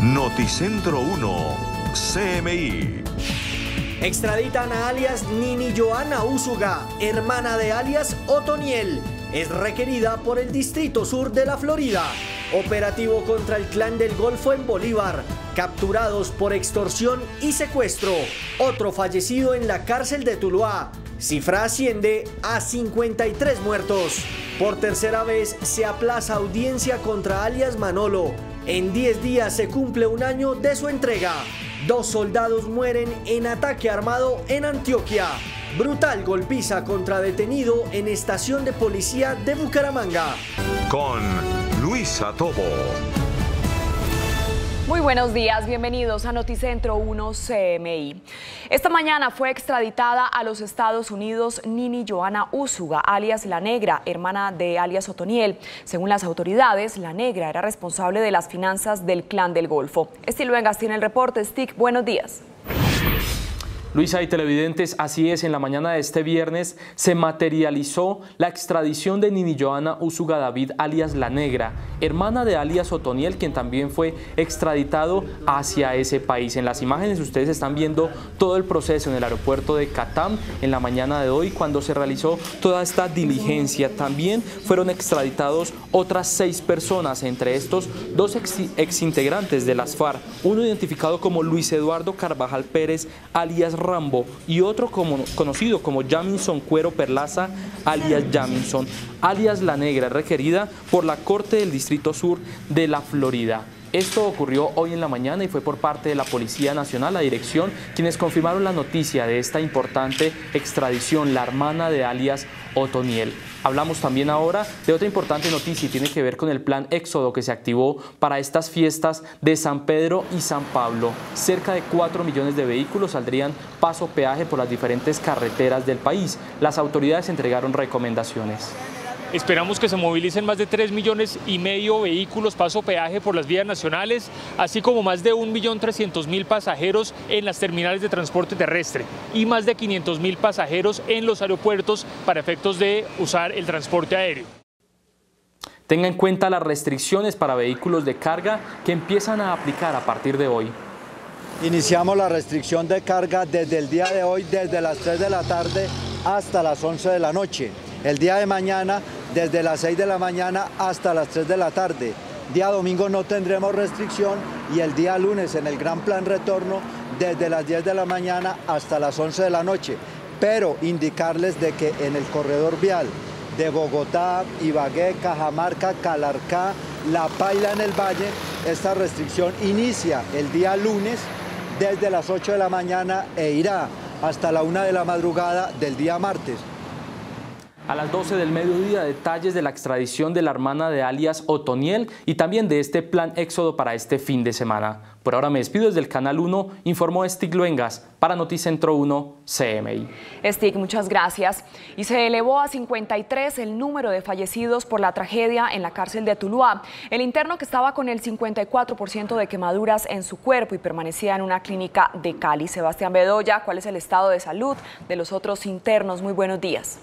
Noticentro 1, CMI. Extraditan a alias Nini Joana Úsuga, hermana de alias Otoniel. Es requerida por el Distrito Sur de la Florida. Operativo contra el clan del Golfo en Bolívar. Capturados por extorsión y secuestro. Otro fallecido en la cárcel de Tuluá. Cifra asciende a 53 muertos. Por tercera vez se aplaza audiencia contra alias Manolo. En 10 días se cumple un año de su entrega. Dos soldados mueren en ataque armado en Antioquia. Brutal golpiza contra detenido en estación de policía de Bucaramanga. Con Luisa Tobo. Muy buenos días, bienvenidos a Noticentro 1 CMI. Esta mañana fue extraditada a los Estados Unidos Nini Joana Úsuga, alias La Negra, hermana de alias Otoniel. Según las autoridades, La Negra era responsable de las finanzas del clan del Golfo. Estilo Vengas tiene el reporte. Stick, buenos días. Luisa y televidentes, así es, en la mañana de este viernes se materializó la extradición de Nini Joana Usuga David alias La Negra, hermana de alias Otoniel, quien también fue extraditado hacia ese país. En las imágenes ustedes están viendo todo el proceso en el aeropuerto de Catam en la mañana de hoy cuando se realizó toda esta diligencia. También fueron extraditados otras seis personas, entre estos dos exintegrantes de las FARC, uno identificado como Luis Eduardo Carvajal Pérez alias Rambo y otro conocido como Jamison Cuero Perlaza, alias Jamison, alias La Negra, requerida por la Corte del Distrito Sur de la Florida. Esto ocurrió hoy en la mañana y fue por parte de la Policía Nacional, la dirección, quienes confirmaron la noticia de esta importante extradición, la hermana de alias Otoniel. Hablamos también ahora de otra importante noticia y tiene que ver con el plan Éxodo que se activó para estas fiestas de San Pedro y San Pablo. Cerca de 4 millones de vehículos saldrían paso peaje por las diferentes carreteras del país. Las autoridades entregaron recomendaciones. Esperamos que se movilicen más de 3 millones y medio vehículos paso peaje por las vías nacionales, así como más de 1.300.000 pasajeros en las terminales de transporte terrestre y más de 500.000 pasajeros en los aeropuertos para efectos de usar el transporte aéreo. Tenga en cuenta las restricciones para vehículos de carga que empiezan a aplicar a partir de hoy. Iniciamos la restricción de carga desde el día de hoy, desde las 3 de la tarde hasta las 11 de la noche. El día de mañana desde las 6 de la mañana hasta las 3 de la tarde. Día domingo no tendremos restricción y el día lunes en el gran plan retorno desde las 10 de la mañana hasta las 11 de la noche. Pero indicarles de que en el corredor vial de Bogotá, Ibagué, Cajamarca, Calarcá, La Paila en el Valle, esta restricción inicia el día lunes desde las 8 de la mañana e irá hasta la 1 de la madrugada del día martes. A las 12 del mediodía, detalles de la extradición de la hermana de alias Otoniel y también de este plan éxodo para este fin de semana. Por ahora me despido desde el Canal 1, informó Stig Luengas para Noticentro 1 CMI. Stig, muchas gracias. Y se elevó a 53 el número de fallecidos por la tragedia en la cárcel de Tuluá. El interno que estaba con el 54% de quemaduras en su cuerpo y permanecía en una clínica de Cali. Sebastián Bedoya, ¿cuál es el estado de salud de los otros internos? Muy buenos días.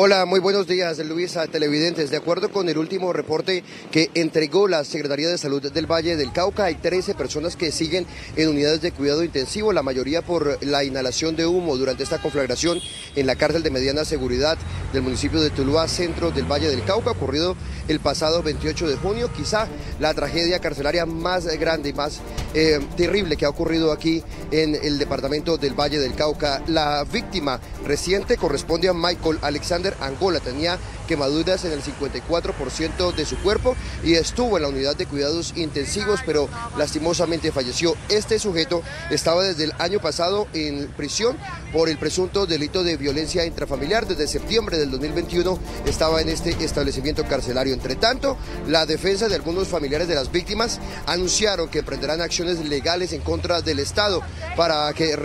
Hola, muy buenos días, Luisa, televidentes. De acuerdo con el último reporte que entregó la Secretaría de Salud del Valle del Cauca, hay 13 personas que siguen en unidades de cuidado intensivo, la mayoría por la inhalación de humo durante esta conflagración en la cárcel de mediana seguridad del municipio de Tuluá, centro del Valle del Cauca, ocurrido el pasado 28 de junio. Quizá la tragedia carcelaria más grande y más eh, terrible que ha ocurrido aquí en el departamento del Valle del Cauca. La víctima reciente corresponde a Michael Alexander Angola. Tenía quemaduras en el 54% de su cuerpo y estuvo en la unidad de cuidados intensivos, pero lastimosamente falleció. Este sujeto estaba desde el año pasado en prisión por el presunto delito de violencia intrafamiliar. Desde septiembre del 2021 estaba en este establecimiento carcelario. Entre tanto, la defensa de algunos familiares de las víctimas anunciaron que emprenderán acciones legales en contra del Estado para que,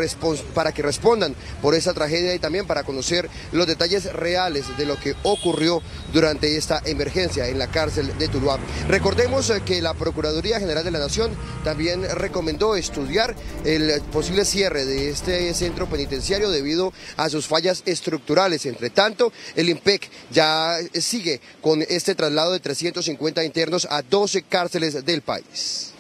para que respondan por esa tragedia y también para conocer los detalles reales reales de lo que ocurrió durante esta emergencia en la cárcel de Tuluá. Recordemos eh, que la Procuraduría General de la Nación también recomendó estudiar el posible cierre de este centro penitenciario debido a sus fallas estructurales. Entre tanto, el IMPEC ya sigue con este traslado de 350 internos a 12 cárceles del país.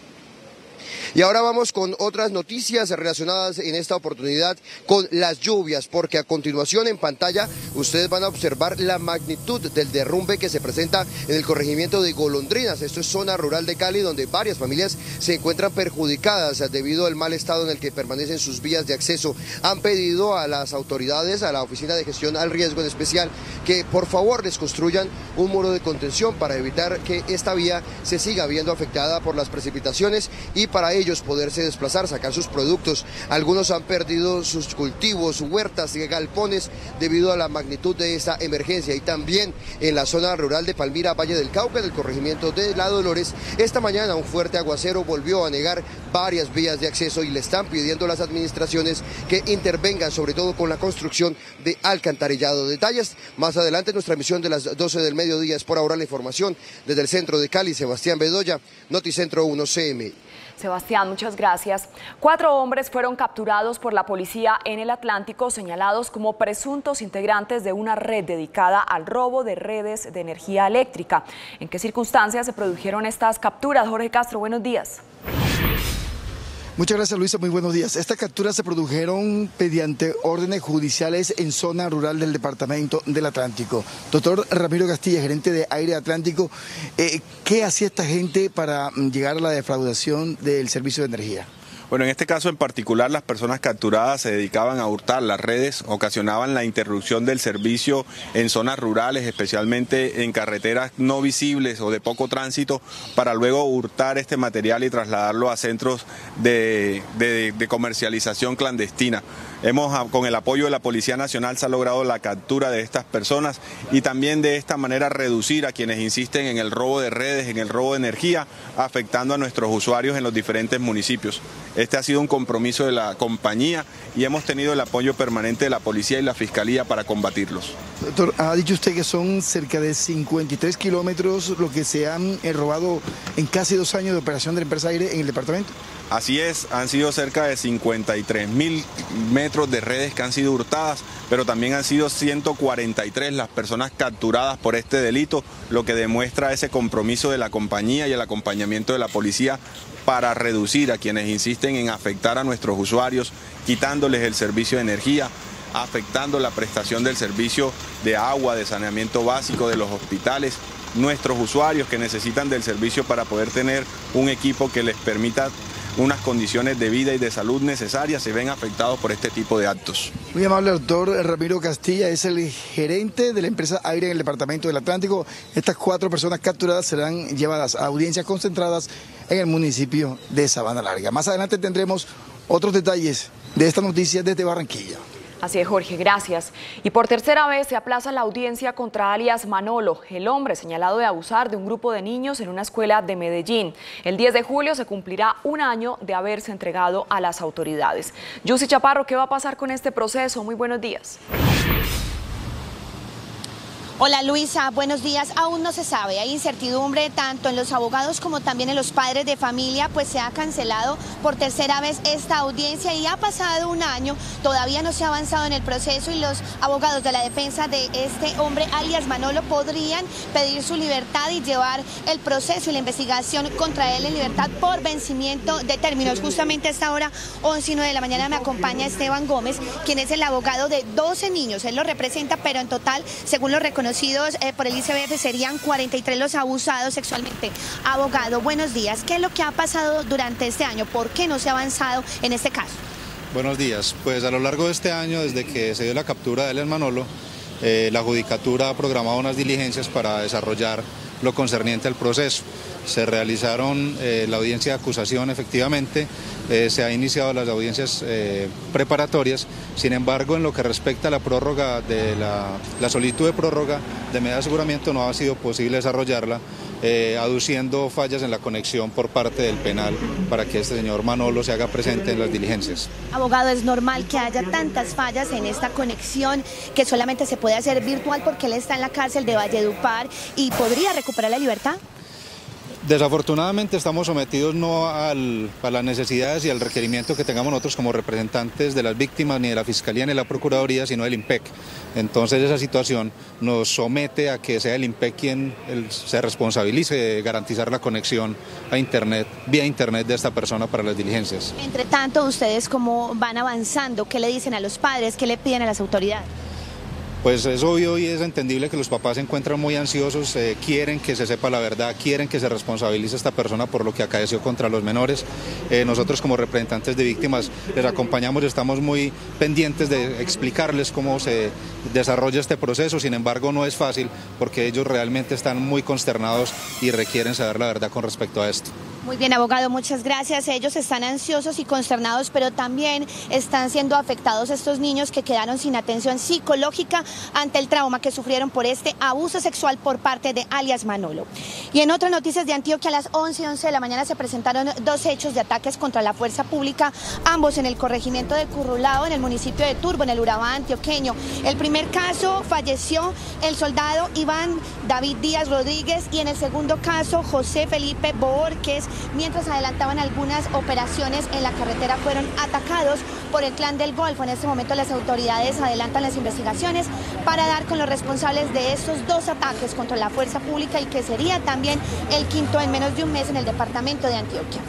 Y ahora vamos con otras noticias relacionadas en esta oportunidad con las lluvias, porque a continuación en pantalla ustedes van a observar la magnitud del derrumbe que se presenta en el corregimiento de Golondrinas. Esto es zona rural de Cali, donde varias familias se encuentran perjudicadas debido al mal estado en el que permanecen sus vías de acceso. Han pedido a las autoridades, a la Oficina de Gestión al Riesgo en especial, que por favor les construyan un muro de contención para evitar que esta vía se siga viendo afectada por las precipitaciones y para ello ellos poderse desplazar, sacar sus productos. Algunos han perdido sus cultivos, huertas y galpones debido a la magnitud de esta emergencia. Y también en la zona rural de Palmira, Valle del Cauca, en el corregimiento de La Dolores, esta mañana un fuerte aguacero volvió a negar varias vías de acceso y le están pidiendo a las administraciones que intervengan, sobre todo con la construcción de alcantarillado. Detalles más adelante nuestra emisión de las 12 del mediodía. Es por ahora la información desde el centro de Cali, Sebastián Bedoya, Noticentro 1 CMI. Sebastián, muchas gracias. Cuatro hombres fueron capturados por la policía en el Atlántico, señalados como presuntos integrantes de una red dedicada al robo de redes de energía eléctrica. ¿En qué circunstancias se produjeron estas capturas? Jorge Castro, buenos días. Muchas gracias Luisa, muy buenos días. Estas capturas se produjeron mediante órdenes judiciales en zona rural del departamento del Atlántico. Doctor Ramiro Castilla, gerente de Aire Atlántico, eh, ¿qué hacía esta gente para llegar a la defraudación del servicio de energía? Bueno, en este caso en particular las personas capturadas se dedicaban a hurtar las redes, ocasionaban la interrupción del servicio en zonas rurales, especialmente en carreteras no visibles o de poco tránsito, para luego hurtar este material y trasladarlo a centros de, comercialización clandestina. Hemos, ah, con el apoyo de la Policía Nacional, se ha logrado la captura de estas personas y también de esta manera reducir a quienes insisten en el robo de redes, en el robo de energía, afectando a nuestros usuarios en los diferentes municipios. Este ha sido un compromiso de la compañía y hemos tenido el apoyo permanente de la policía y la fiscalía para combatirlos. Doctor, ha dicho usted que son cerca de 53 kilómetros lo que se han eh, robado en casi dos años de operación de la empresa aire en el departamento. Así es, han sido cerca de 53 mil metros de redes que han sido hurtadas, pero también han sido 143 las personas capturadas por este delito, lo que demuestra ese compromiso de la compañía y el acompañamiento de la policía para reducir a quienes insisten en afectar a nuestros usuarios, quitándoles el servicio de energía, afectando la prestación del servicio de agua, de saneamiento básico de los hospitales, nuestros usuarios que necesitan del servicio para poder tener un equipo que les permita unas condiciones de vida y de salud necesarias se ven afectados por este tipo de actos. Muy amable doctor Ramiro Castilla, es el gerente de la empresa Aire en el Departamento del Atlántico. Estas cuatro personas capturadas serán llevadas a audiencias concentradas en el municipio de Sabana Larga. Más adelante tendremos otros detalles de esta noticia desde Barranquilla. Así es, Jorge, gracias. Y por tercera vez se aplaza la audiencia contra alias Manolo, el hombre señalado de abusar de un grupo de niños en una escuela de Medellín. El 10 de julio se cumplirá un año de haberse entregado a las autoridades. Yussi Chaparro, ¿qué va a pasar con este proceso? Muy buenos días. Hola Luisa, buenos días. Aún no se sabe, hay incertidumbre tanto en los abogados como también en los padres de familia, pues se ha cancelado por tercera vez esta audiencia y ha pasado un año, todavía no se ha avanzado en el proceso y los abogados de la defensa de este hombre, alias Manolo, podrían pedir su libertad y llevar el proceso y la investigación contra él en libertad por vencimiento de términos. Justamente a esta hora, 11 y 9 de la mañana, me acompaña Esteban Gómez, quien es el abogado de 12 niños. Él lo representa, pero en total, según lo reconocido, eh, por el ICBF serían 43 los abusados sexualmente. Abogado, buenos días. ¿Qué es lo que ha pasado durante este año? ¿Por qué no se ha avanzado en este caso? Buenos días. Pues a lo largo de este año, desde que se dio la captura de en Manolo, eh, la Judicatura ha programado unas diligencias para desarrollar lo concerniente al proceso. Se realizaron eh, la audiencia de acusación efectivamente, eh, se han iniciado las audiencias eh, preparatorias, sin embargo en lo que respecta a la prórroga de la, solicitud de prórroga de medida de aseguramiento no ha sido posible desarrollarla eh, aduciendo fallas en la conexión por parte del penal para que este señor Manolo se haga presente en las diligencias. Abogado, es normal que haya tantas fallas en esta conexión que solamente se puede hacer virtual porque él está en la cárcel de Valledupar y podría recuperar la libertad. Desafortunadamente estamos sometidos no a las necesidades y al requerimiento que tengamos nosotros como representantes de las víctimas, ni de la Fiscalía ni de la Procuraduría, sino del IMPEC. Entonces esa situación nos somete a que sea el IMPEC quien se responsabilice de garantizar la conexión a Internet, vía Internet de esta persona para las diligencias. Entre tanto, ustedes cómo van avanzando, ¿qué le dicen a los padres, qué le piden a las autoridades? Pues es obvio y es entendible que los papás se encuentran muy ansiosos, eh, quieren que se sepa la verdad, quieren que se responsabilice esta persona por lo que acaeció contra los menores. Eh, nosotros como representantes de víctimas les acompañamos, estamos muy pendientes de explicarles cómo se desarrolla este proceso, sin embargo no es fácil porque ellos realmente están muy consternados y requieren saber la verdad con respecto a esto. Muy bien, abogado, muchas gracias. Ellos están ansiosos y consternados, pero también están siendo afectados estos niños que quedaron sin atención psicológica ante el trauma que sufrieron por este abuso sexual por parte de alias Manolo. Y en otras noticias de Antioquia, a las 11 y 11 de la mañana se presentaron dos hechos de ataques contra la fuerza pública, ambos en el corregimiento de Currulao, en el municipio de Turbo, en el Urabá antioqueño. El primer caso falleció el soldado Iván David Díaz Rodríguez y en el segundo caso José Felipe Borges mientras adelantaban algunas operaciones en la carretera, fueron atacados por el clan del Golfo. En este momento las autoridades adelantan las investigaciones para dar con los responsables de estos dos ataques contra la fuerza pública y que sería también el quinto en menos de un mes en el departamento de Antioquia.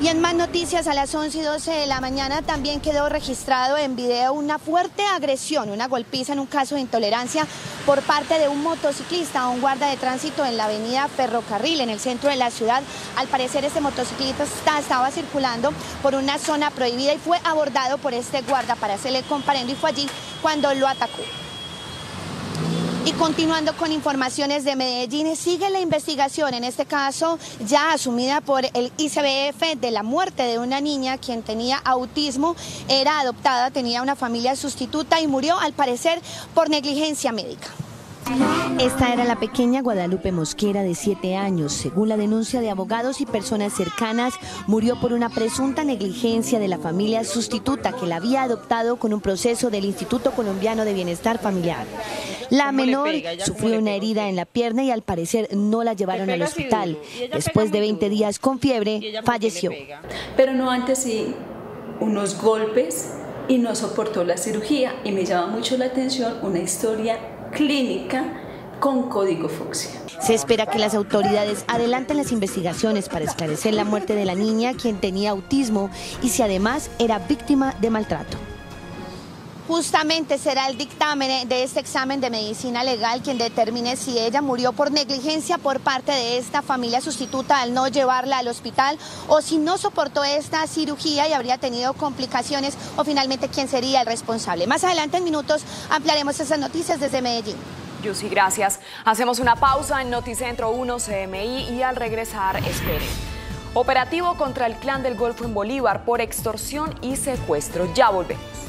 Y en más noticias, a las 11 y 12 de la mañana también quedó registrado en video una fuerte agresión, una golpiza en un caso de intolerancia por parte de un motociclista a un guarda de tránsito en la avenida Ferrocarril, en el centro de la ciudad. Al parecer este motociclista estaba circulando por una zona prohibida y fue abordado por este guarda para hacerle comparendo y fue allí cuando lo atacó. Y continuando con informaciones de Medellín, sigue la investigación, en este caso ya asumida por el ICBF de la muerte de una niña quien tenía autismo, era adoptada, tenía una familia sustituta y murió al parecer por negligencia médica. Esta era la pequeña Guadalupe Mosquera de 7 años. Según la denuncia de abogados y personas cercanas, murió por una presunta negligencia de la familia sustituta que la había adoptado con un proceso del Instituto Colombiano de Bienestar Familiar. La menor sufrió una herida en la pierna y al parecer no la llevaron al hospital. Después de 20 días con fiebre, falleció. Pero no antes sí unos golpes y no soportó la cirugía y me llama mucho la atención una historia clínica con código fucsia. Se espera que las autoridades adelanten las investigaciones para esclarecer la muerte de la niña quien tenía autismo y si además era víctima de maltrato. Justamente será el dictamen de este examen de medicina legal quien determine si ella murió por negligencia por parte de esta familia sustituta al no llevarla al hospital o si no soportó esta cirugía y habría tenido complicaciones o finalmente quién sería el responsable. Más adelante en minutos ampliaremos esas noticias desde Medellín. Yusi, gracias. Hacemos una pausa en Noticentro 1 CMI y al regresar esperen. Operativo contra el clan del Golfo en Bolívar por extorsión y secuestro. Ya volvemos.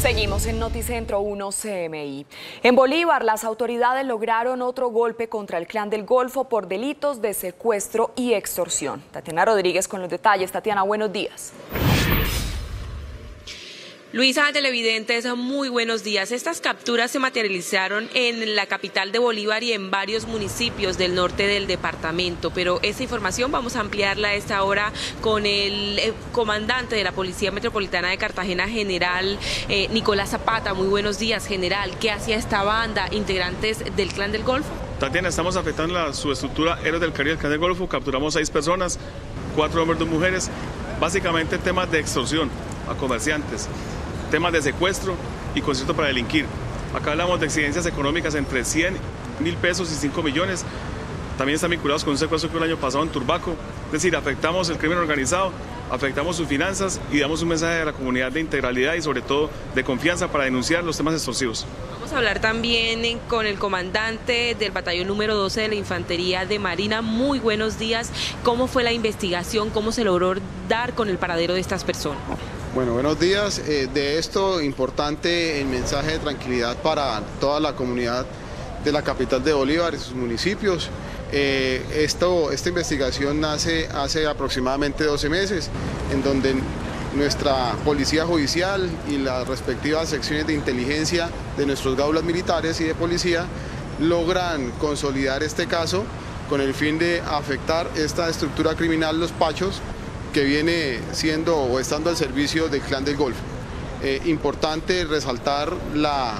Seguimos en Noticentro 1 CMI. En Bolívar, las autoridades lograron otro golpe contra el clan del Golfo por delitos de secuestro y extorsión. Tatiana Rodríguez con los detalles. Tatiana, buenos días. Luisa, televidentes, muy buenos días. Estas capturas se materializaron en la capital de Bolívar y en varios municipios del norte del departamento, pero esta información vamos a ampliarla a esta hora con el eh, comandante de la Policía Metropolitana de Cartagena, general eh, Nicolás Zapata. Muy buenos días, general. ¿Qué hacía esta banda, integrantes del Clan del Golfo? Tatiana, estamos afectando la subestructura Héroes del Caribe del Clan del Golfo. Capturamos seis personas, cuatro hombres, dos mujeres. Básicamente temas de extorsión a comerciantes temas de secuestro y concierto para delinquir. Acá hablamos de exigencias económicas entre 100 mil pesos y 5 millones. También están vinculados con un secuestro que el año pasado en Turbaco. Es decir, afectamos el crimen organizado, afectamos sus finanzas y damos un mensaje a la comunidad de integralidad y sobre todo de confianza para denunciar los temas extorsivos. Vamos a hablar también con el comandante del batallón número 12 de la Infantería de Marina. Muy buenos días. ¿Cómo fue la investigación? ¿Cómo se logró dar con el paradero de estas personas? Bueno, buenos días. Eh, de esto, importante el mensaje de tranquilidad para toda la comunidad de la capital de Bolívar y sus municipios. Eh, esto, esta investigación nace hace aproximadamente 12 meses, en donde nuestra policía judicial y las respectivas secciones de inteligencia de nuestros gaulas militares y de policía logran consolidar este caso con el fin de afectar esta estructura criminal Los Pachos que viene siendo o estando al servicio del clan del Golfo. Eh, importante resaltar la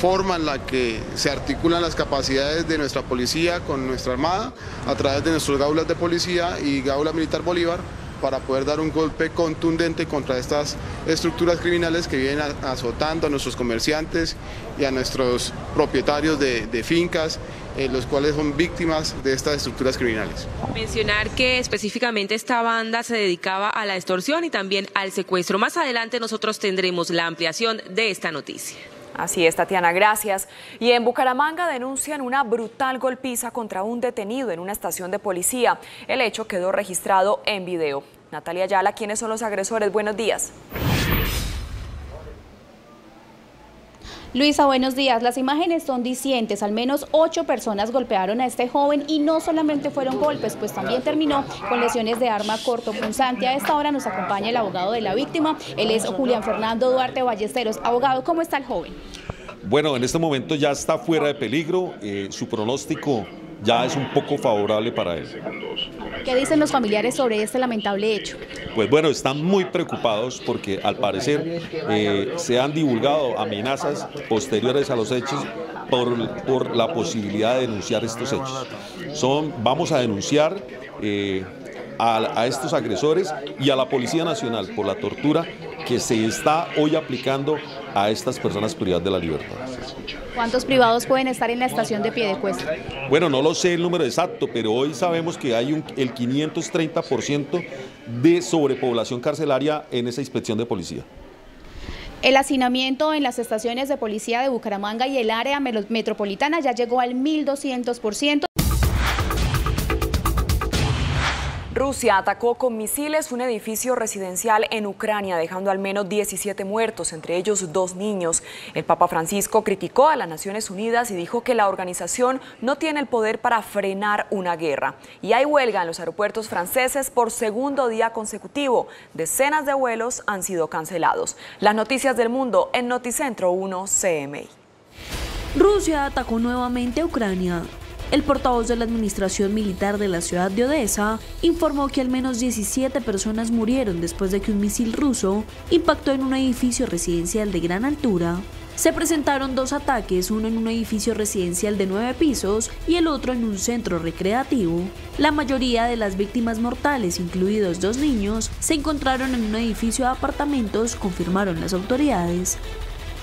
forma en la que se articulan las capacidades de nuestra policía con nuestra armada a través de nuestros gaulas de policía y gaula militar Bolívar para poder dar un golpe contundente contra estas estructuras criminales que vienen azotando a nuestros comerciantes y a nuestros propietarios de, fincas, eh, los cuales son víctimas de estas estructuras criminales. Mencionar que específicamente esta banda se dedicaba a la extorsión y también al secuestro. Más adelante nosotros tendremos la ampliación de esta noticia. Así es, Tatiana, gracias. Y en Bucaramanga denuncian una brutal golpiza contra un detenido en una estación de policía. El hecho quedó registrado en video. Natalia Ayala, ¿quiénes son los agresores? Buenos días. Luisa, buenos días. Las imágenes son dicientes. Al menos ocho personas golpearon a este joven y no solamente fueron golpes, pues también terminó con lesiones de arma corto punzante. A esta hora nos acompaña el abogado de la víctima. Él es Julián Fernando Duarte Ballesteros. Abogado, ¿cómo está el joven? Bueno, en este momento ya está fuera de peligro. Eh, su pronóstico ya es un poco favorable para él. ¿Qué dicen los familiares sobre este lamentable hecho? Pues bueno, están muy preocupados porque al parecer eh, se han divulgado amenazas posteriores a los hechos por, la posibilidad de denunciar estos hechos. Son, vamos a denunciar eh, a, a estos agresores y a la Policía Nacional por la tortura que se está hoy aplicando a estas personas privadas de la libertad. ¿Cuántos privados pueden estar en la estación de Piedecuesta? Bueno, no lo sé el número exacto, pero hoy sabemos que hay un, el 530% de sobrepoblación carcelaria en esa inspección de policía. El hacinamiento en las estaciones de policía de Bucaramanga y el área metropolitana ya llegó al 1.200%. Rusia atacó con misiles un edificio residencial en Ucrania, dejando al menos 17 muertos, entre ellos dos niños. El Papa Francisco criticó a las Naciones Unidas y dijo que la organización no tiene el poder para frenar una guerra. Y hay huelga en los aeropuertos franceses por segundo día consecutivo. Decenas de vuelos han sido cancelados. Las noticias del mundo en Noticentro 1 CMI. Rusia atacó nuevamente a Ucrania. El portavoz de la administración militar de la ciudad de Odessa informó que al menos 17 personas murieron después de que un misil ruso impactó en un edificio residencial de gran altura. Se presentaron dos ataques, uno en un edificio residencial de nueve pisos y el otro en un centro recreativo. La mayoría de las víctimas mortales, incluidos dos niños, se encontraron en un edificio de apartamentos, confirmaron las autoridades.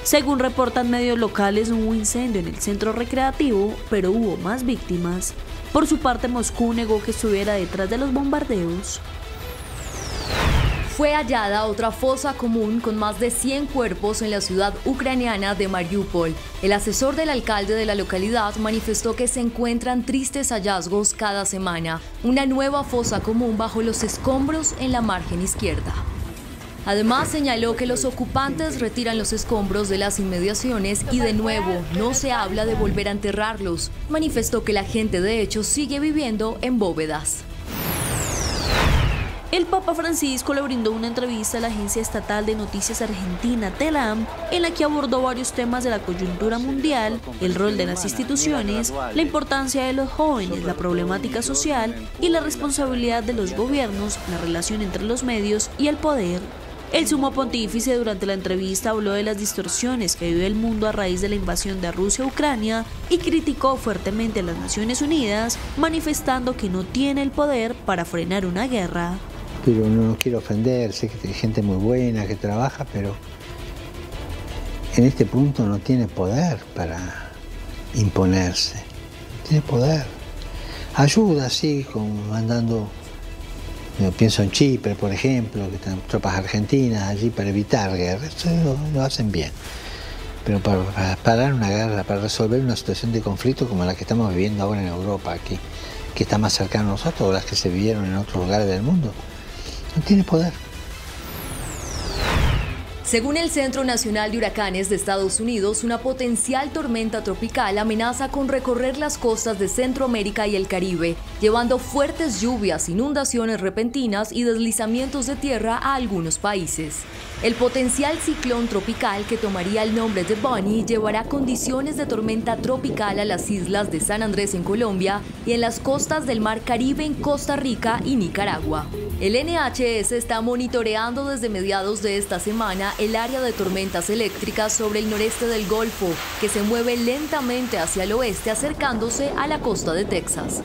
Según reportan medios locales, hubo incendio en el centro recreativo, pero hubo más víctimas. Por su parte, Moscú negó que estuviera detrás de los bombardeos. Fue hallada otra fosa común con más de 100 cuerpos en la ciudad ucraniana de Mariupol. El asesor del alcalde de la localidad manifestó que se encuentran tristes hallazgos cada semana. Una nueva fosa común bajo los escombros en la margen izquierda. Además, señaló que los ocupantes retiran los escombros de las inmediaciones y de nuevo no se habla de volver a enterrarlos. Manifestó que la gente de hecho sigue viviendo en bóvedas. El Papa Francisco le brindó una entrevista a la agencia estatal de noticias argentina TELAM, en la que abordó varios temas de la coyuntura mundial, el rol de las instituciones, la importancia de los jóvenes, la problemática social y la responsabilidad de los gobiernos, la relación entre los medios y el poder. El sumo pontífice durante la entrevista habló de las distorsiones que vive el mundo a raíz de la invasión de Rusia a Ucrania y criticó fuertemente a las Naciones Unidas, manifestando que no tiene el poder para frenar una guerra. Pero no quiero ofender, sé que hay gente muy buena que trabaja, pero en este punto no tiene poder para imponerse, tiene poder. Ayuda, sí, con mandando yo pienso en Chipre, por ejemplo, que están tropas argentinas allí para evitar guerra. Eso lo, hacen bien. Pero para, parar una guerra, para resolver una situación de conflicto como la que estamos viviendo ahora en Europa, aquí, que está más cercana a nosotros, o las que se vivieron en otros lugares del mundo, no tiene poder. Según el Centro Nacional de Huracanes de Estados Unidos, una potencial tormenta tropical amenaza con recorrer las costas de Centroamérica y el Caribe, llevando fuertes lluvias, inundaciones repentinas y deslizamientos de tierra a algunos países. El potencial ciclón tropical que tomaría el nombre de Bonnie llevará condiciones de tormenta tropical a las islas de San Andrés en Colombia y en las costas del Mar Caribe en Costa Rica y Nicaragua. El NHS está monitoreando desde mediados de esta semana el área de tormentas eléctricas sobre el noreste del Golfo, que se mueve lentamente hacia el oeste acercándose a la costa de Texas.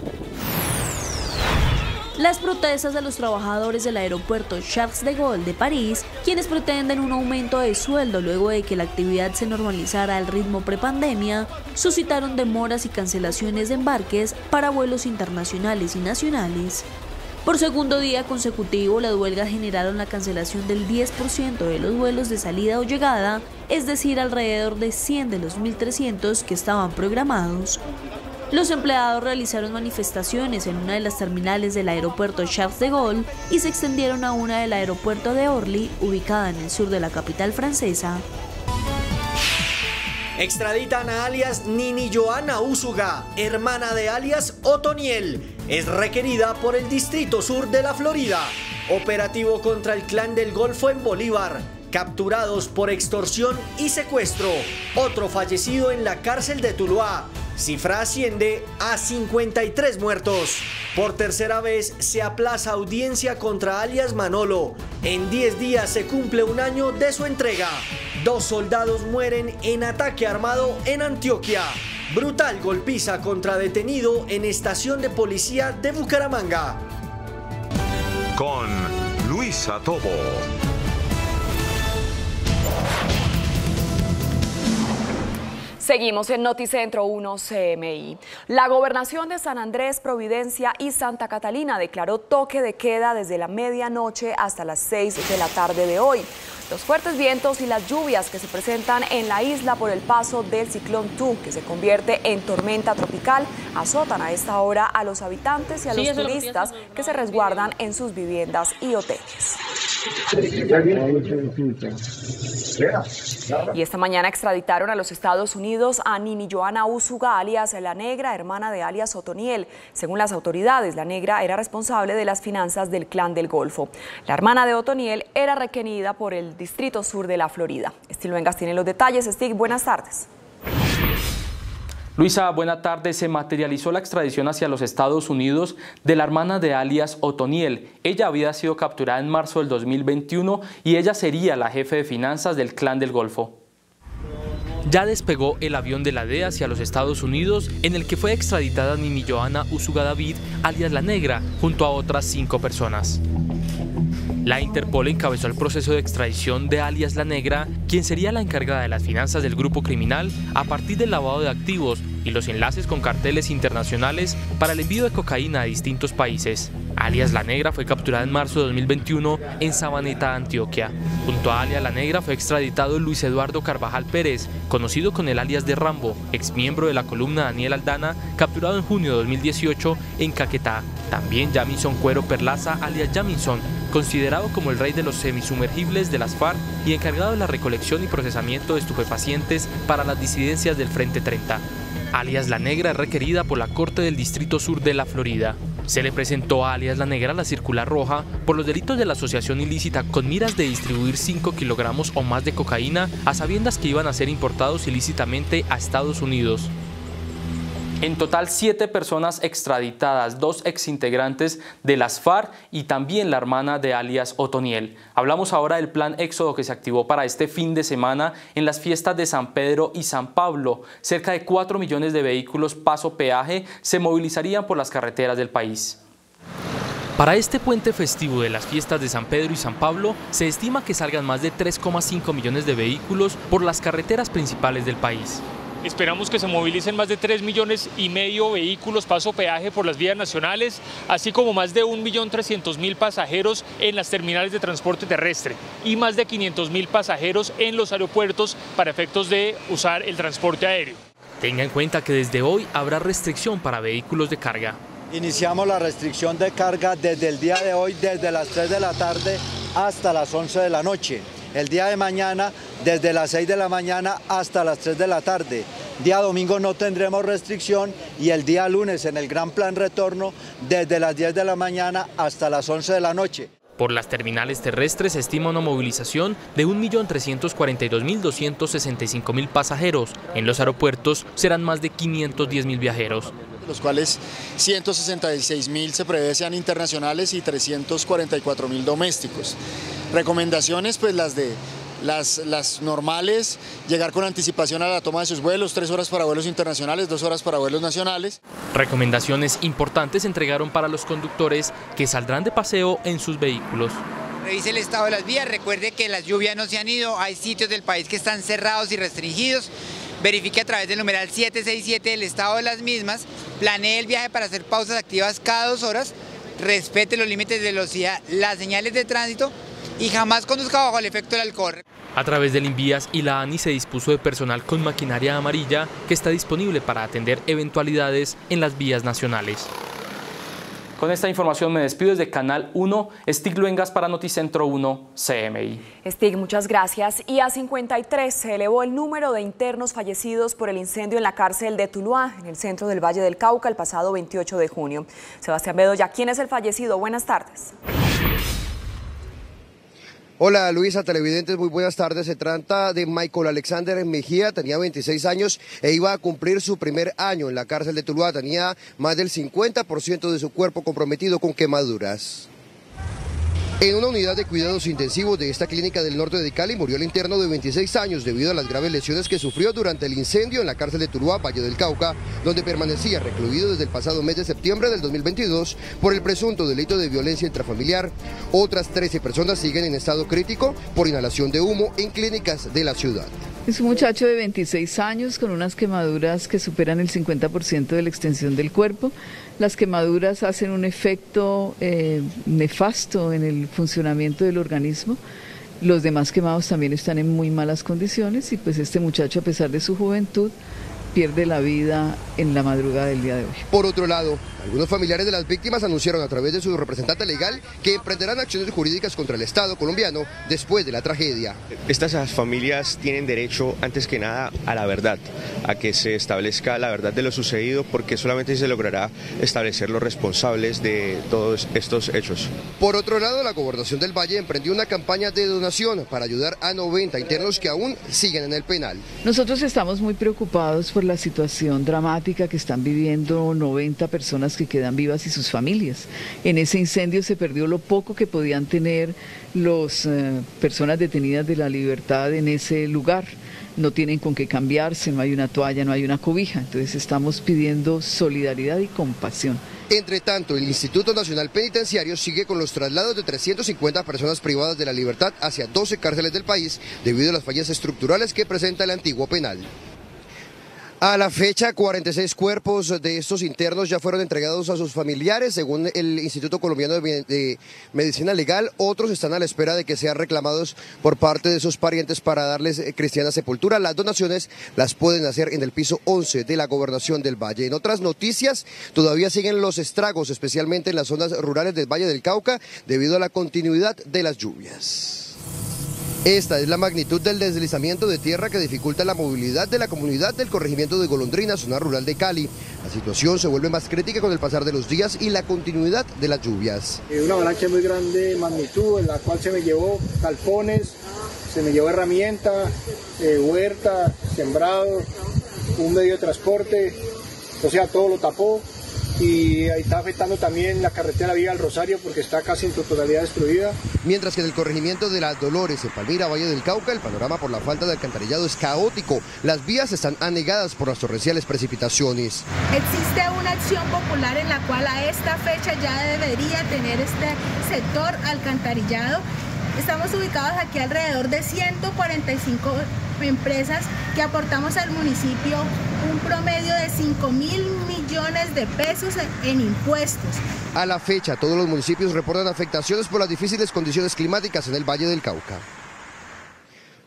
Las protestas de los trabajadores del aeropuerto Charles de Gaulle de París, quienes pretenden un aumento de sueldo luego de que la actividad se normalizara al ritmo prepandemia, suscitaron demoras y cancelaciones de embarques para vuelos internacionales y nacionales. Por segundo día consecutivo, las huelgas generaron la cancelación del 10% de los vuelos de salida o llegada, es decir, alrededor de 100 de los 1.300 que estaban programados. Los empleados realizaron manifestaciones en una de las terminales del aeropuerto Charles de Gaulle y se extendieron a una del aeropuerto de Orly, ubicada en el sur de la capital francesa. Extraditan a alias Nini Joana Úsuga, hermana de alias Otoniel. Es requerida por el Distrito Sur de la Florida. Operativo contra el clan del Golfo en Bolívar. Capturados por extorsión y secuestro. Otro fallecido en la cárcel de Tuluá. Cifra asciende a 53 muertos. Por tercera vez se aplaza audiencia contra alias Manolo. En 10 días se cumple un año de su entrega. Dos soldados mueren en ataque armado en Antioquia. Brutal golpiza contra detenido en estación de policía de Bucaramanga. Con Luisa Tobo. Seguimos en Noticentro 1 CMI. La gobernación de San Andrés, Providencia y Santa Catalina declaró toque de queda desde la medianoche hasta las 6 de la tarde de hoy. Los fuertes vientos y las lluvias que se presentan en la isla por el paso del ciclón Tu, que se convierte en tormenta tropical, azotan a esta hora a los habitantes y a los turistas que se resguardan en sus viviendas y hoteles. Y esta mañana extraditaron a los Estados Unidos a Nini Joana Úsuga, alias La Negra, hermana de alias Otoniel. Según las autoridades, La Negra era responsable de las finanzas del clan del Golfo. La hermana de Otoniel era requerida por el Distrito Sur de la Florida. Estilo Vengas tiene los detalles. Stig, buenas tardes. Luisa, buena tarde. Se materializó la extradición hacia los Estados Unidos de la hermana de alias Otoniel. Ella había sido capturada en marzo del 2021 y ella sería la jefe de finanzas del clan del Golfo. Ya despegó el avión de la DEA hacia los Estados Unidos en el que fue extraditada Nini Joana Usuga David, alias La Negra, junto a otras cinco personas. La Interpol encabezó el proceso de extradición de alias La Negra, quien sería la encargada de las finanzas del grupo criminal a partir del lavado de activos y los enlaces con carteles internacionales para el envío de cocaína a distintos países. Alias La Negra fue capturada en marzo de 2021 en Sabaneta, Antioquia. Junto a alias La Negra fue extraditado Luis Eduardo Carvajal Pérez, conocido con el alias de Rambo, ex miembro de la columna Daniel Aldana, capturado en junio de 2018 en Caquetá. También Jamison Cuero Perlaza, alias Jamison, considerado como el rey de los semisumergibles de las FARC y encargado de la recolección y procesamiento de estupefacientes para las disidencias del Frente 30. Alias La Negra es requerida por la Corte del Distrito Sur de la Florida. Se le presentó a alias La Negra la circular roja por los delitos de la asociación ilícita con miras de distribuir 5 kilogramos o más de cocaína a sabiendas que iban a ser importados ilícitamente a Estados Unidos. En total, siete personas extraditadas, dos exintegrantes de las FARC y también la hermana de alias Otoniel. Hablamos ahora del plan Éxodo que se activó para este fin de semana en las fiestas de San Pedro y San Pablo. Cerca de 4 millones de vehículos paso peaje se movilizarían por las carreteras del país. Para este puente festivo de las fiestas de San Pedro y San Pablo, se estima que salgan más de 3,5 millones de vehículos por las carreteras principales del país. Esperamos que se movilicen más de 3 millones y medio vehículos paso peaje por las vías nacionales, así como más de 1.300.000 pasajeros en las terminales de transporte terrestre y más de 500.000 pasajeros en los aeropuertos para efectos de usar el transporte aéreo. Tenga en cuenta que desde hoy habrá restricción para vehículos de carga. Iniciamos la restricción de carga desde el día de hoy, desde las 3 de la tarde hasta las 11 de la noche. El día de mañana desde las 6 de la mañana hasta las 3 de la tarde. Día domingo no tendremos restricción y el día lunes en el gran plan retorno desde las 10 de la mañana hasta las 11 de la noche. Por las terminales terrestres se estima una movilización de 1.342.265.000 pasajeros. En los aeropuertos serán más de 510.000 viajeros los cuales 166.000 se prevé sean internacionales y 344.000 domésticos. Recomendaciones, pues las de las, las, normales, llegar con anticipación a la toma de sus vuelos, tres horas para vuelos internacionales, dos horas para vuelos nacionales. Recomendaciones importantes entregaron para los conductores que saldrán de paseo en sus vehículos. Revise el estado de las vías, recuerde que las lluvias no se han ido, hay sitios del país que están cerrados y restringidos. Verifique a través del numeral 767 el estado de las mismas, planee el viaje para hacer pausas activas cada dos horas, respete los límites de velocidad, las señales de tránsito y jamás conduzca bajo el efecto del alcohol. A través del Invías y la ANI se dispuso de personal con maquinaria amarilla que está disponible para atender eventualidades en las vías nacionales. Con esta información me despido desde Canal 1, Stig Luengas para Noticentro 1, CMI. Stig, muchas gracias. Y a 53 se elevó el número de internos fallecidos por el incendio en la cárcel de Tuluá, en el centro del Valle del Cauca, el pasado 28 de junio. Sebastián Bedoya, ¿quién es el fallecido? Buenas tardes. Hola Luisa, televidentes, muy buenas tardes. Se trata de Michael Alexander Mejía, tenía 26 años e iba a cumplir su primer año en la cárcel de Tuluá. Tenía más del 50% de su cuerpo comprometido con quemaduras. En una unidad de cuidados intensivos de esta clínica del norte de Cali murió el interno de 26 años debido a las graves lesiones que sufrió durante el incendio en la cárcel de Tuluá, Valle del Cauca, donde permanecía recluido desde el pasado mes de septiembre del 2022 por el presunto delito de violencia intrafamiliar. Otras 13 personas siguen en estado crítico por inhalación de humo en clínicas de la ciudad. Es un muchacho de 26 años con unas quemaduras que superan el 50% de la extensión del cuerpo. Las quemaduras hacen un efecto eh, nefasto en el funcionamiento del organismo. Los demás quemados también están en muy malas condiciones y pues este muchacho a pesar de su juventud pierde la vida en la madrugada del día de hoy. Por otro lado, algunos familiares de las víctimas anunciaron a través de su representante legal que emprenderán acciones jurídicas contra el Estado colombiano después de la tragedia. Estas familias tienen derecho, antes que nada, a la verdad, a que se establezca la verdad de lo sucedido, porque solamente se logrará establecer los responsables de todos estos hechos. Por otro lado, la Gobernación del Valle emprendió una campaña de donación para ayudar a 90 internos que aún siguen en el penal. Nosotros estamos muy preocupados por la situación dramática que están viviendo 90 personas que quedan vivas y sus familias. En ese incendio se perdió lo poco que podían tener las eh, personas detenidas de la libertad en ese lugar. No tienen con qué cambiarse, no hay una toalla, no hay una cobija. Entonces estamos pidiendo solidaridad y compasión. Entre tanto, el Instituto Nacional Penitenciario sigue con los traslados de 350 personas privadas de la libertad hacia 12 cárceles del país debido a las fallas estructurales que presenta el antiguo penal. A la fecha, 46 cuerpos de estos internos ya fueron entregados a sus familiares, según el Instituto Colombiano de Medicina Legal. Otros están a la espera de que sean reclamados por parte de sus parientes para darles eh, cristiana sepultura. Las donaciones las pueden hacer en el piso 11 de la Gobernación del Valle. En otras noticias, todavía siguen los estragos, especialmente en las zonas rurales del Valle del Cauca, debido a la continuidad de las lluvias. Esta es la magnitud del deslizamiento de tierra que dificulta la movilidad de la comunidad del corregimiento de Golondrina, zona rural de Cali. La situación se vuelve más crítica con el pasar de los días y la continuidad de las lluvias. Una avalancha muy grande magnitud en la cual se me llevó calpones, se me llevó herramienta, eh, huerta, sembrado, un medio de transporte, o sea, todo lo tapó y ahí está afectando también la carretera Vía al Rosario porque está casi en totalidad destruida. Mientras que en el corregimiento de las Dolores, en Palmira, Valle del Cauca, el panorama por la falta de alcantarillado es caótico. Las vías están anegadas por las torrenciales precipitaciones. Existe una acción popular en la cual a esta fecha ya debería tener este sector alcantarillado Estamos ubicados aquí alrededor de 145 empresas que aportamos al municipio un promedio de 5 mil millones de pesos en impuestos. A la fecha, todos los municipios reportan afectaciones por las difíciles condiciones climáticas en el Valle del Cauca.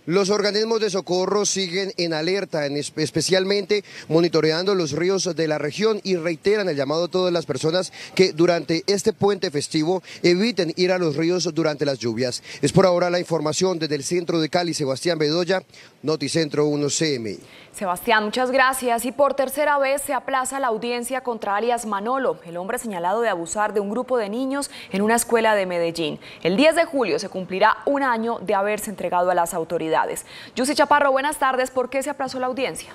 Los organismos de socorro siguen en alerta, especialmente monitoreando los ríos de la región y reiteran el llamado a todas las personas que durante este puente festivo eviten ir a los ríos durante las lluvias. Es por ahora la información desde el centro de Cali, Sebastián Bedoya, Noticentro 1 CMI. Sebastián, muchas gracias. Y por tercera vez se aplaza la audiencia contra alias Manolo, el hombre señalado de abusar de un grupo de niños en una escuela de Medellín. El 10 de julio se cumplirá un año de haberse entregado a las autoridades. Yusi Chaparro, buenas tardes. ¿Por qué se aplazó la audiencia?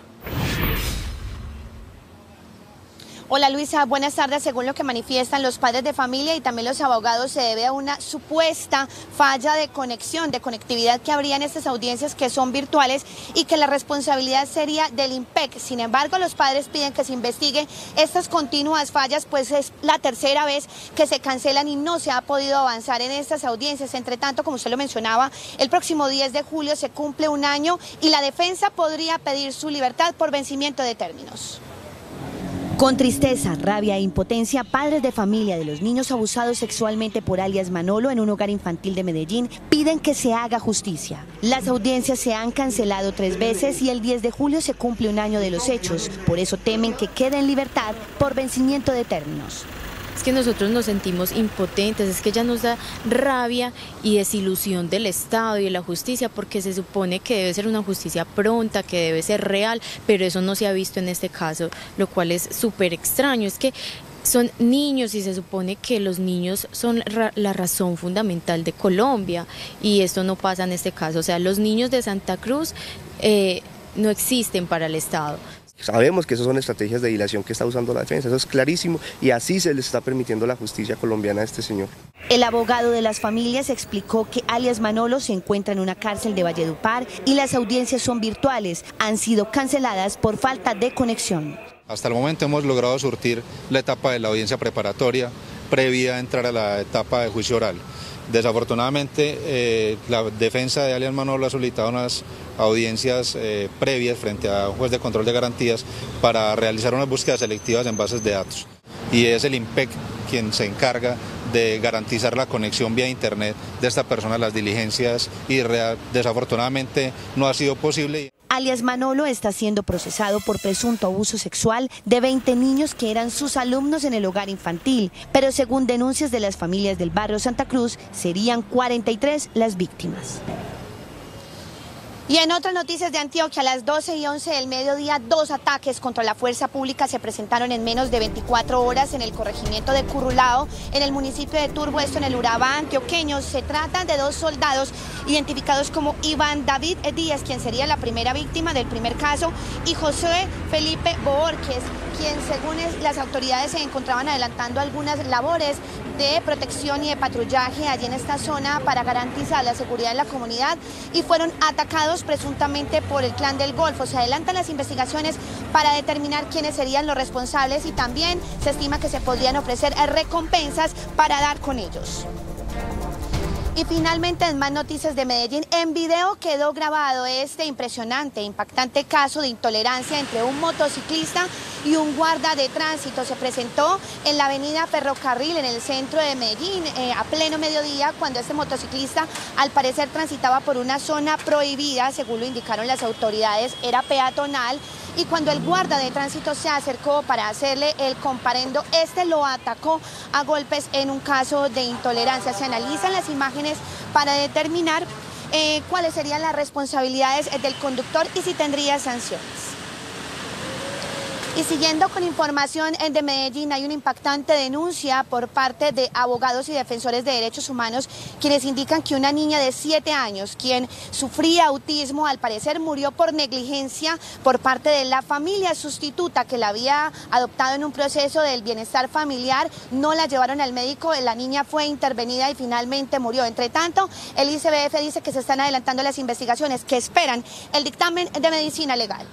Hola Luisa, buenas tardes. Según lo que manifiestan los padres de familia y también los abogados, se debe a una supuesta falla de conexión, de conectividad que habría en estas audiencias que son virtuales y que la responsabilidad sería del IMPEC. Sin embargo, los padres piden que se investigue estas continuas fallas, pues es la tercera vez que se cancelan y no se ha podido avanzar en estas audiencias. Entre tanto, como usted lo mencionaba, el próximo 10 de julio se cumple un año y la defensa podría pedir su libertad por vencimiento de términos. Con tristeza, rabia e impotencia, padres de familia de los niños abusados sexualmente por alias Manolo en un hogar infantil de Medellín piden que se haga justicia. Las audiencias se han cancelado tres veces y el 10 de julio se cumple un año de los hechos. Por eso temen que quede en libertad por vencimiento de términos es que nosotros nos sentimos impotentes, es que ya nos da rabia y desilusión del Estado y de la justicia, porque se supone que debe ser una justicia pronta, que debe ser real, pero eso no se ha visto en este caso, lo cual es súper extraño. Es que son niños y se supone que los niños son la razón fundamental de Colombia y esto no pasa en este caso. O sea, los niños de Santa Cruz eh, no existen para el Estado. Sabemos que esas son estrategias de dilación que está usando la defensa, eso es clarísimo y así se le está permitiendo la justicia colombiana a este señor. El abogado de las familias explicó que alias Manolo se encuentra en una cárcel de Valledupar y las audiencias son virtuales, han sido canceladas por falta de conexión. Hasta el momento hemos logrado surtir la etapa de la audiencia preparatoria previa a entrar a la etapa de juicio oral. Desafortunadamente, eh, la defensa de alias Manolo ha solicitado unas audiencias eh, previas frente a un juez de control de garantías para realizar unas búsquedas selectivas en bases de datos. Y es el IMPEC quien se encarga de garantizar la conexión vía Internet de esta persona a las diligencias y desafortunadamente no ha sido posible. Alias Manolo está siendo procesado por presunto abuso sexual de 20 niños que eran sus alumnos en el hogar infantil, pero según denuncias de las familias del barrio Santa Cruz, serían 43 las víctimas. Y en otras noticias de Antioquia, a las 12 y 11 del mediodía, dos ataques contra la fuerza pública se presentaron en menos de 24 horas en el corregimiento de Curulao, en el municipio de Turbo, esto en el Urabá antioqueño. Se trata de dos soldados identificados como Iván David Díaz, quien sería la primera víctima del primer caso, y José Felipe Borges, quien según las autoridades se encontraban adelantando algunas labores de protección y de patrullaje allí en esta zona para garantizar la seguridad de la comunidad y fueron atacados presuntamente por el clan del Golfo. Se adelantan las investigaciones para determinar quiénes serían los responsables y también se estima que se podrían ofrecer recompensas para dar con ellos. Y finalmente, en más noticias de Medellín, en video quedó grabado este impresionante, impactante caso de intolerancia entre un motociclista y un guarda de tránsito. Se presentó en la avenida Ferrocarril, en el centro de Medellín, eh, a pleno mediodía, cuando este motociclista al parecer transitaba por una zona prohibida, según lo indicaron las autoridades, era peatonal y cuando el guarda de tránsito se acercó para hacerle el comparendo, este lo atacó a golpes en un caso de intolerancia. Se analizan las imágenes para determinar eh, cuáles serían las responsabilidades del conductor y si tendría sanciones. Y siguiendo con información de Medellín, hay una impactante denuncia por parte de abogados y defensores de derechos humanos, quienes indican que una niña de 7 años, quien sufría autismo, al parecer murió por negligencia por parte de la familia sustituta que la había adoptado en un proceso del bienestar familiar. No la llevaron al médico, la niña fue intervenida y finalmente murió. Entre tanto, el ICBF dice que se están adelantando las investigaciones que esperan el dictamen de medicina legal.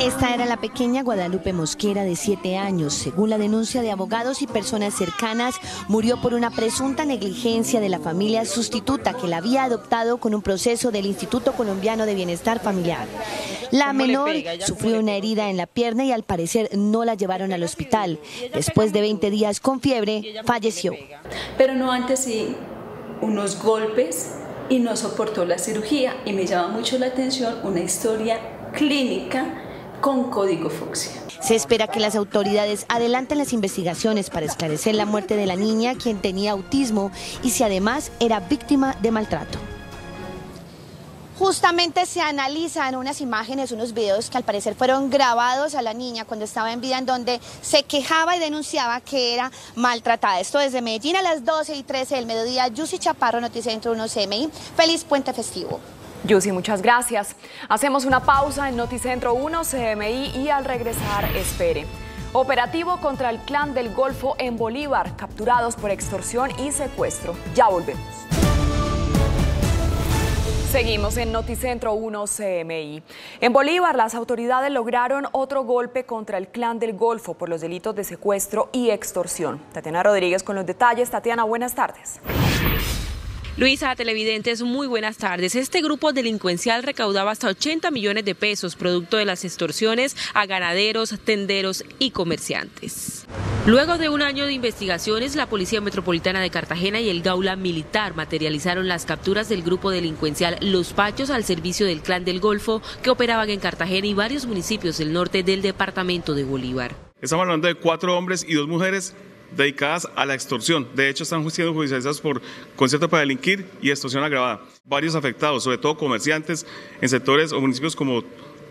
Esta era la pequeña Guadalupe Mosquera de 7 años. Según la denuncia de abogados y personas cercanas, murió por una presunta negligencia de la familia sustituta que la había adoptado con un proceso del Instituto Colombiano de Bienestar Familiar. La menor sufrió una herida en la pierna y al parecer no la llevaron al hospital. Después de 20 días con fiebre, falleció. Pero no antes sí, unos golpes y no soportó la cirugía. Y me llama mucho la atención una historia clínica con código fucsia. Se espera que las autoridades adelanten las investigaciones para esclarecer la muerte de la niña, quien tenía autismo y si además era víctima de maltrato. Justamente se analizan unas imágenes, unos videos que al parecer fueron grabados a la niña cuando estaba en vida, en donde se quejaba y denunciaba que era maltratada. Esto desde Medellín a las 12 y 13 del mediodía. Yusi Chaparro, Noticentro 1 CMI. Feliz puente festivo. Yusi, muchas gracias. Hacemos una pausa en Noticentro 1 CMI y al regresar espere. Operativo contra el clan del Golfo en Bolívar, capturados por extorsión y secuestro. Ya volvemos. Seguimos en Noticentro 1 CMI. En Bolívar, las autoridades lograron otro golpe contra el clan del Golfo por los delitos de secuestro y extorsión. Tatiana Rodríguez con los detalles. Tatiana, buenas tardes. Luisa, televidentes, muy buenas tardes. Este grupo delincuencial recaudaba hasta 80 millones de pesos producto de las extorsiones a ganaderos, tenderos y comerciantes. Luego de un año de investigaciones, la Policía Metropolitana de Cartagena y el Gaula Militar materializaron las capturas del grupo delincuencial Los Pachos al servicio del Clan del Golfo que operaban en Cartagena y varios municipios del norte del departamento de Bolívar. Estamos hablando de cuatro hombres y dos mujeres dedicadas a la extorsión. De hecho, están siendo judicializados por concierto para delinquir y extorsión agravada. Varios afectados, sobre todo comerciantes en sectores o municipios como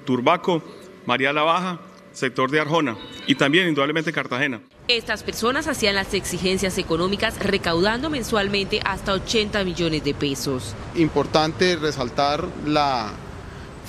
Turbaco, María la Baja, sector de Arjona y también indudablemente Cartagena. Estas personas hacían las exigencias económicas recaudando mensualmente hasta 80 millones de pesos. Importante resaltar la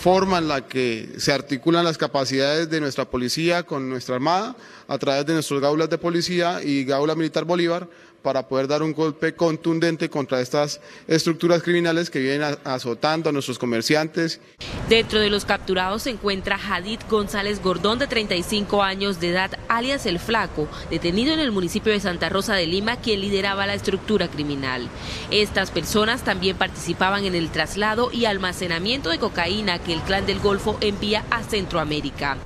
forma en la que se articulan las capacidades de nuestra policía con nuestra armada a través de nuestros gaulas de policía y gaula militar Bolívar para poder dar un golpe contundente contra estas estructuras criminales que vienen azotando a nuestros comerciantes. Dentro de los capturados se encuentra Hadid González Gordón, de 35 años de edad, alias El Flaco, detenido en el municipio de Santa Rosa de Lima, quien lideraba la estructura criminal. Estas personas también participaban en el traslado y almacenamiento de cocaína que el Clan del Golfo envía a Centroamérica.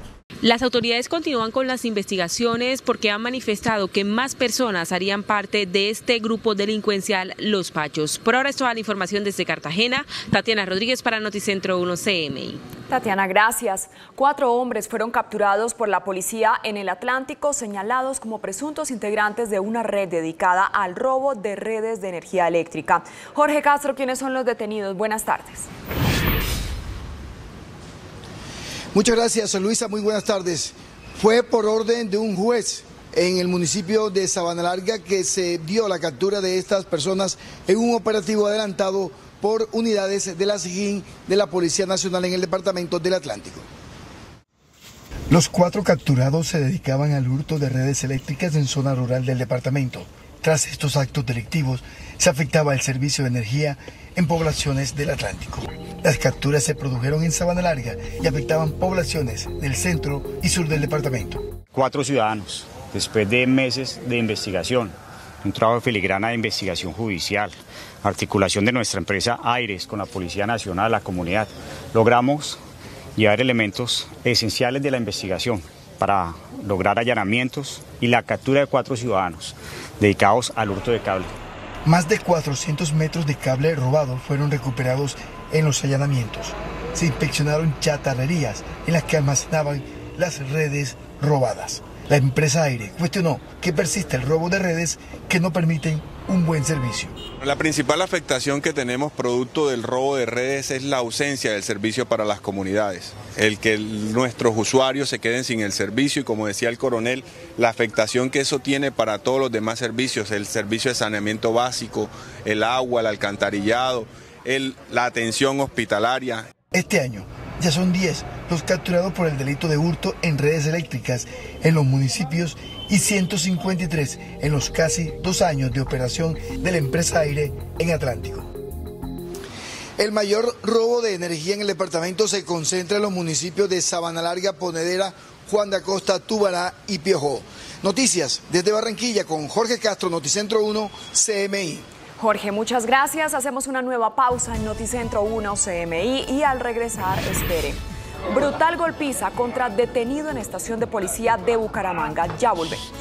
Las autoridades continúan con las investigaciones porque han manifestado que más personas harían parte de este grupo delincuencial Los Pachos. Por ahora es toda la información desde Cartagena. Tatiana Rodríguez para Noticentro 1 CMI. Tatiana, gracias. Cuatro hombres fueron capturados por la policía en el Atlántico señalados como presuntos integrantes de una red dedicada al robo de redes de energía eléctrica. Jorge Castro, ¿quiénes son los detenidos? Buenas tardes. Muchas gracias, Luisa. Muy buenas tardes. Fue por orden de un juez en el municipio de Sabana Larga que se dio la captura de estas personas en un operativo adelantado por unidades de la SIGIN de la Policía Nacional en el Departamento del Atlántico. Los cuatro capturados se dedicaban al hurto de redes eléctricas en zona rural del departamento. Tras estos actos delictivos, se afectaba el servicio de energía en poblaciones del Atlántico. Las capturas se produjeron en Sabana Larga y afectaban poblaciones del centro y sur del departamento. Cuatro ciudadanos, después de meses de investigación, un trabajo de filigrana de investigación judicial, articulación de nuestra empresa Aires con la Policía Nacional, la comunidad, logramos llevar elementos esenciales de la investigación para lograr allanamientos y la captura de cuatro ciudadanos dedicados al hurto de cable. Más de 400 metros de cable robado fueron recuperados en los allanamientos. Se inspeccionaron chatarrerías en las que almacenaban las redes robadas. La empresa Aire cuestionó que persiste el robo de redes que no permiten un buen servicio. La principal afectación que tenemos producto del robo de redes es la ausencia del servicio para las comunidades, el que nuestros usuarios se queden sin el servicio y como decía el coronel, la afectación que eso tiene para todos los demás servicios, el servicio de saneamiento básico, el agua, el alcantarillado, el, la atención hospitalaria. Este año ya son 10 los capturados por el delito de hurto en redes eléctricas en los municipios y 153 en los casi dos años de operación de la empresa Aire en Atlántico. El mayor robo de energía en el departamento se concentra en los municipios de Sabana Larga, Ponedera, Juan de Acosta, Tubará y Piojó. Noticias desde Barranquilla con Jorge Castro, Noticentro 1, CMI. Jorge, muchas gracias. Hacemos una nueva pausa en Noticentro 1 CMI y al regresar espere. Brutal golpiza contra detenido en estación de policía de Bucaramanga. Ya volvemos.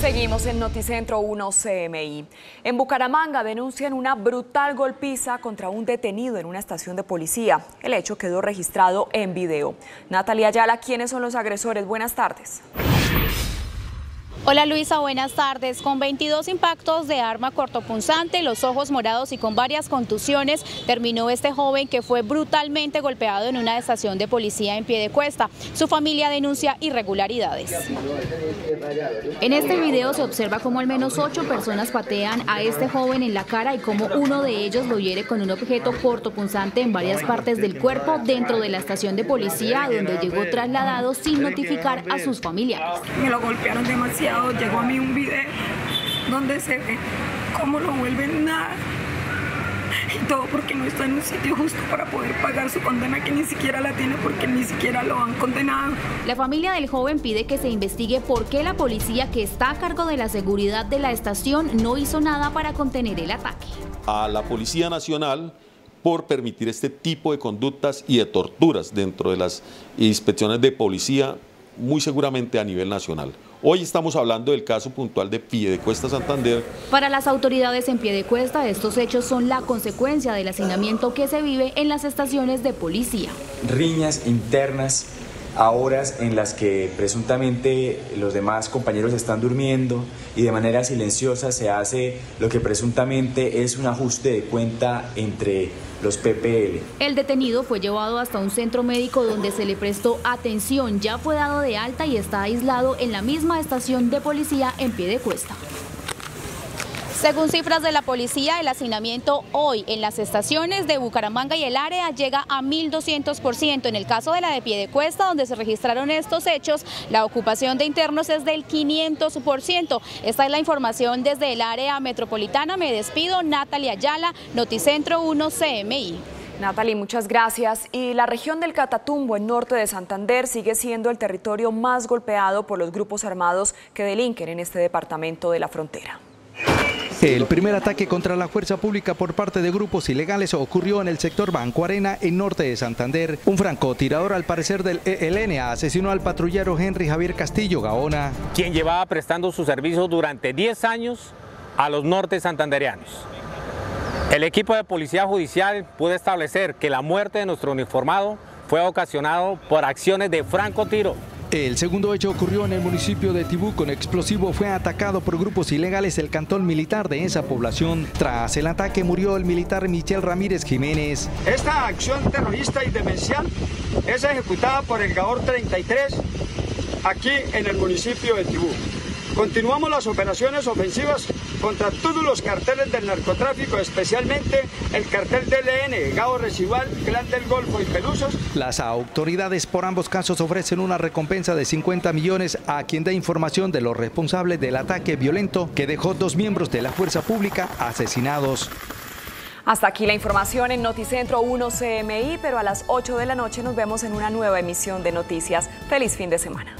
Seguimos en Noticentro 1 CMI. En Bucaramanga denuncian una brutal golpiza contra un detenido en una estación de policía. El hecho quedó registrado en video. Natalia Ayala, ¿quiénes son los agresores? Buenas tardes. Hola Luisa, buenas tardes. Con 22 impactos de arma cortopunzante, los ojos morados y con varias contusiones, terminó este joven que fue brutalmente golpeado en una estación de policía en pie de cuesta. Su familia denuncia irregularidades. En este video se observa cómo al menos ocho personas patean a este joven en la cara y cómo uno de ellos lo hiere con un objeto cortopunzante en varias partes del cuerpo dentro de la estación de policía donde llegó trasladado sin notificar a sus familiares. Me lo golpearon demasiado llegó a mí un video donde se ve cómo lo vuelven nada. Y todo porque no está en un sitio justo para poder pagar su condena que ni siquiera la tiene porque ni siquiera lo han condenado. La familia del joven pide que se investigue por qué la policía que está a cargo de la seguridad de la estación no hizo nada para contener el ataque. A la Policía Nacional por permitir este tipo de conductas y de torturas dentro de las inspecciones de policía, muy seguramente a nivel nacional. Hoy estamos hablando del caso puntual de Piedecuesta Santander. Para las autoridades en Piedecuesta, estos hechos son la consecuencia del hacinamiento que se vive en las estaciones de policía. Riñas internas a horas en las que presuntamente los demás compañeros están durmiendo y de manera silenciosa se hace lo que presuntamente es un ajuste de cuenta entre los PPL. El detenido fue llevado hasta un centro médico donde se le prestó atención, ya fue dado de alta y está aislado en la misma estación de policía en pie de cuesta. Según cifras de la policía, el hacinamiento hoy en las estaciones de Bucaramanga y el área llega a 1.200%. En el caso de la de Piedecuesta, donde se registraron estos hechos, la ocupación de internos es del 500%. Esta es la información desde el área metropolitana. Me despido, Natalia Ayala, Noticentro 1 CMI. Natalie, muchas gracias. Y la región del Catatumbo, en norte de Santander, sigue siendo el territorio más golpeado por los grupos armados que delinquen en este departamento de la frontera. El primer ataque contra la fuerza pública por parte de grupos ilegales ocurrió en el sector Banco Arena, en norte de Santander. Un francotirador, al parecer del ELN, asesinó al patrullero Henry Javier Castillo Gaona. Quien llevaba prestando su servicio durante 10 años a los norte santandereanos. El equipo de policía judicial pudo establecer que la muerte de nuestro uniformado fue ocasionado por acciones de francotiro. El segundo hecho ocurrió en el municipio de Tibú con explosivo. Fue atacado por grupos ilegales el cantón militar de esa población. Tras el ataque murió el militar Michel Ramírez Jiménez. Esta acción terrorista y demencial es ejecutada por el GAOR 33 aquí en el municipio de Tibú. Continuamos las operaciones ofensivas contra todos los carteles del narcotráfico, especialmente el cartel DLN, Gao Residual, Clan del Golfo y Pelusos. Las autoridades por ambos casos ofrecen una recompensa de 50 millones a quien dé información de los responsables del ataque violento que dejó dos miembros de la fuerza pública asesinados. Hasta aquí la información en Noticentro 1 CMI, pero a las 8 de la noche nos vemos en una nueva emisión de noticias. Feliz fin de semana.